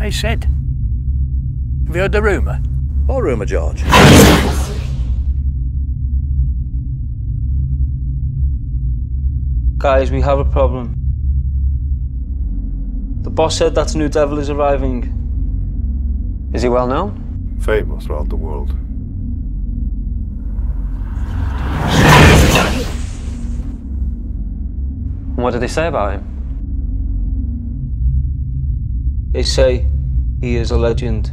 They said. Have you heard the rumour? What rumour, George? Guys, we have a problem. The boss said that a new devil is arriving. Is he well known? Famous throughout the world. What did they say about him? They say he is a legend.